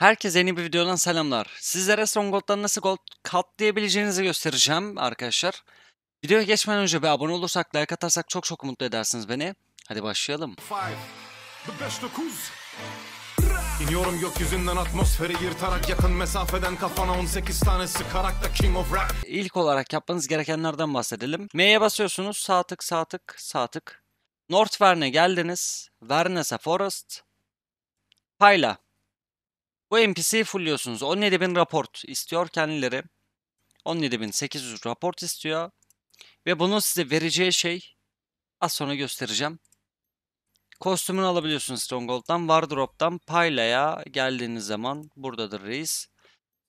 Herkese yeni bir videodan selamlar. Sizlere Stronghold'dan nasıl gold katlayabileceğinizi göstereceğim arkadaşlar. Videoya geçmeden önce bir abone olursak, like atarsak çok çok mutlu edersiniz beni. Hadi başlayalım. İniyorum gökyüzünden atmosferi yırtarak yakın mesafeden kafana 18 tane sıkarak da King of Rap. İlk olarak yapmanız gerekenlerden bahsedelim. M'ye basıyorsunuz. Sağ tık, sağ tık, sağ tık. North Verne geldiniz. Vernes'e Forest. Payla. Bu NPC'yi fullliyorsunuz. 17.000 raport istiyor kendileri. 17.800 raport istiyor. Ve bunun size vereceği şey az sonra göstereceğim. Kostümünü alabiliyorsunuz Stronghold'dan. Wardrobe'dan Payla'ya geldiğiniz zaman buradadır reis.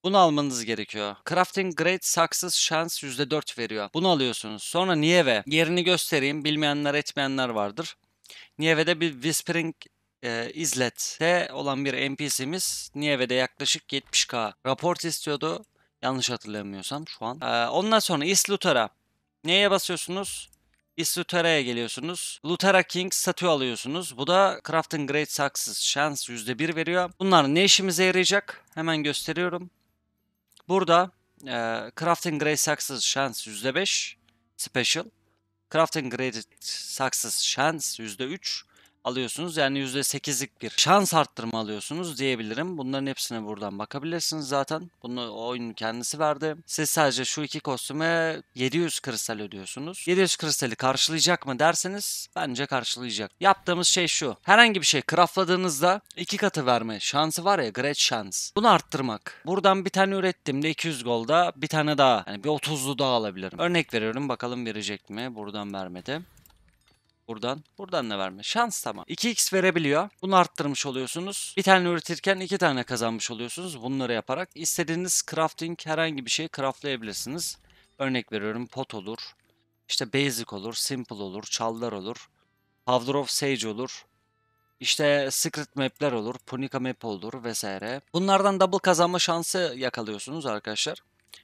Bunu almanız gerekiyor. Crafting Great Success şans %4 veriyor. Bunu alıyorsunuz. Sonra Nieve. Yerini göstereyim. Bilmeyenler etmeyenler vardır. Nieve'de bir Whispering e, Islet'te olan bir NPC'miz Nieve'de yaklaşık 70k raport istiyordu. Yanlış hatırlamıyorsam şu an. E, ondan sonra East Luther'a. Neye basıyorsunuz? East Luthera'ya geliyorsunuz. Luthera King statü alıyorsunuz. Bu da Crafting Great Success şans %1 veriyor. Bunlar ne işimize yarayacak? Hemen gösteriyorum. Burada e, Crafting Great Success şans %5 Special. Crafting Great Success şans %3 alıyorsunuz. Yani %8'lik bir şans arttırma alıyorsunuz diyebilirim. Bunların hepsine buradan bakabilirsiniz zaten. Bunu oyunun kendisi verdi. Siz sadece şu iki kostüme 700 kristal ödüyorsunuz. 700 kristali karşılayacak mı derseniz bence karşılayacak. Yaptığımız şey şu. Herhangi bir şey craftladığınızda iki katı verme şansı var ya great şans. Bunu arttırmak. Buradan bir tane ürettiğimde 200 golda bir tane daha yani bir 30'lu daha alabilirim. Örnek veriyorum bakalım verecek mi? Buradan vermedi. Buradan. Buradan ne verme? Şans tamam. 2x verebiliyor. Bunu arttırmış oluyorsunuz. Bir tane üretirken iki tane kazanmış oluyorsunuz. Bunları yaparak. istediğiniz crafting herhangi bir şey craftlayabilirsiniz. Örnek veriyorum pot olur. İşte basic olur, simple olur, çaldar olur. Powder of Sage olur. İşte secret map'ler olur, Punica map olur vesaire. Bunlardan double kazanma şansı yakalıyorsunuz arkadaşlar.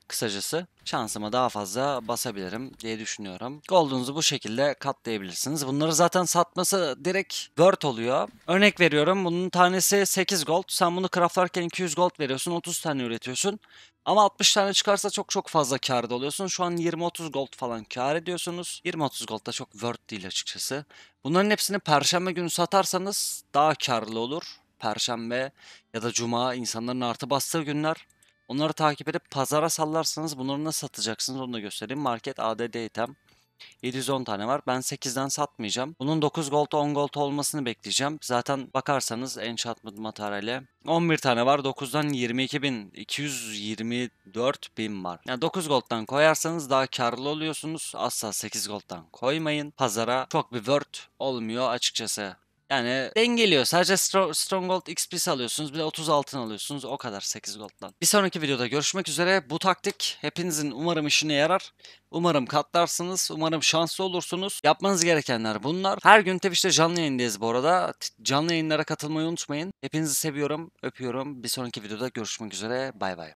Kısacası şansıma daha fazla basabilirim diye düşünüyorum. Gold'unuzu bu şekilde katlayabilirsiniz. Bunları zaten satması direkt word oluyor. Örnek veriyorum bunun tanesi 8 gold. Sen bunu craftlarken 200 gold veriyorsun. 30 tane üretiyorsun. Ama 60 tane çıkarsa çok çok fazla kârda oluyorsun. Şu an 20-30 gold falan kâr ediyorsunuz. 20-30 gold da çok worth değil açıkçası. Bunların hepsini perşembe günü satarsanız daha karlı olur. Perşembe ya da cuma insanların artı bastığı günler. Onları takip edip pazara sallarsanız bunları nasıl satacaksınız onu da göstereyim. Market ADD item. 710 tane var. Ben 8'den satmayacağım. Bunun 9 gold 10 gold olmasını bekleyeceğim. Zaten bakarsanız enchantment materyali 11 tane var. 9'dan 22 bin 224 bin var. Yani 9 gold'dan koyarsanız daha karlı oluyorsunuz. Asla 8 gold'dan koymayın. Pazara çok bir word olmuyor açıkçası. Yani dengeliyor. Sadece Stro- Stronghold XP'si alıyorsunuz. Bir de 30 altın alıyorsunuz. O kadar 8 gold'dan. Bir sonraki videoda görüşmek üzere. Bu taktik hepinizin umarım işine yarar. Umarım katlarsınız. Umarım şanslı olursunuz. Yapmanız gerekenler bunlar. Her gün Twitch'te canlı yayındayız bu arada. Canlı yayınlara katılmayı unutmayın. Hepinizi seviyorum, öpüyorum. Bir sonraki videoda görüşmek üzere. Bay bay.